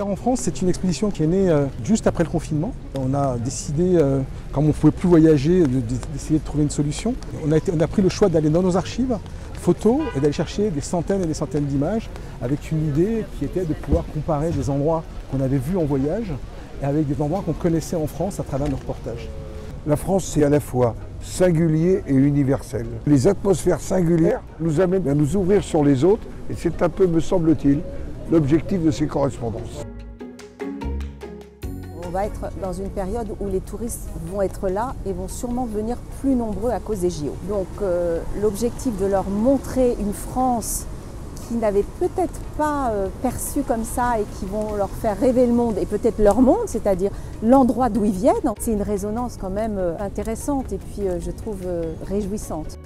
En France, c'est une expédition qui est née euh, juste après le confinement. On a décidé, euh, comme on ne pouvait plus voyager, d'essayer de trouver une solution. On a, on a pris le choix d'aller dans nos archives photos et d'aller chercher des centaines et des centaines d'images avec une idée qui était de pouvoir comparer des endroits qu'on avait vus en voyage et avec des endroits qu'on connaissait en France à travers nos reportages. La France, c'est à la fois singulier et universel. Les atmosphères singulières nous amènent à nous ouvrir sur les autres et c'est un peu, me semble-t-il, l'objectif de ces correspondances. On va être dans une période où les touristes vont être là et vont sûrement venir plus nombreux à cause des JO. Donc euh, l'objectif de leur montrer une France qu'ils n'avaient peut-être pas euh, perçu comme ça et qui vont leur faire rêver le monde et peut-être leur monde, c'est-à-dire l'endroit d'où ils viennent, c'est une résonance quand même euh, intéressante et puis je trouve réjouissante.